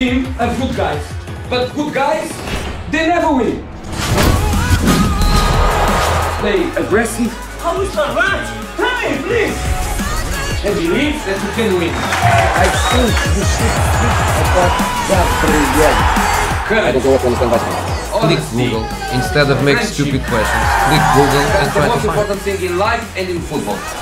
team of good guys. But good guys, they never win. Play aggressive How is that right? Hey, please. and believe that you can win. I think you should think about brilliant. I don't know what to understand Click Google instead of make stupid questions. Click Google and that's the try to most important thing in life and in football.